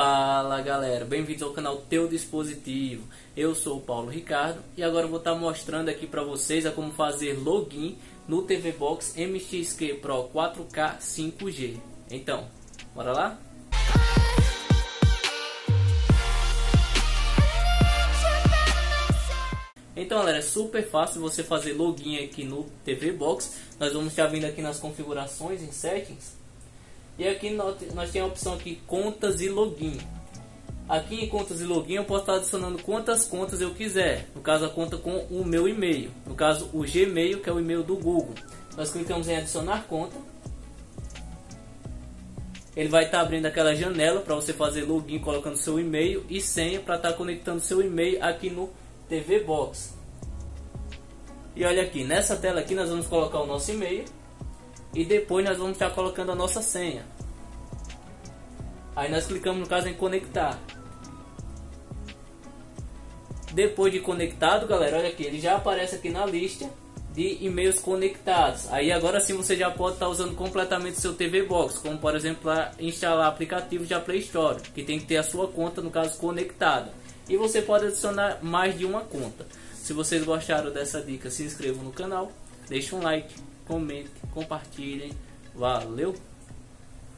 Fala galera, bem-vindos ao canal Teu Dispositivo. Eu sou o Paulo Ricardo e agora vou estar mostrando aqui para vocês a como fazer login no TV Box MXQ Pro 4K 5G. Então, bora lá? Então galera, é super fácil você fazer login aqui no TV Box. Nós vamos estar vindo aqui nas configurações em settings e aqui nós, nós temos a opção aqui contas e login. Aqui em contas e login eu posso estar adicionando quantas contas eu quiser. No caso a conta com o meu e-mail. No caso o Gmail que é o e-mail do Google. Nós clicamos em adicionar conta. Ele vai estar abrindo aquela janela para você fazer login colocando seu e-mail e senha para estar conectando seu e-mail aqui no TV Box. E olha aqui, nessa tela aqui nós vamos colocar o nosso e-mail e depois nós vamos estar colocando a nossa senha. Aí nós clicamos no caso em conectar. Depois de conectado, galera, olha aqui, ele já aparece aqui na lista de e-mails conectados. Aí agora sim você já pode estar usando completamente seu TV Box, como por exemplo instalar aplicativos da Play Store, que tem que ter a sua conta no caso conectada. E você pode adicionar mais de uma conta. Se vocês gostaram dessa dica, se inscrevam no canal, deixe um like comente, compartilhem. Valeu!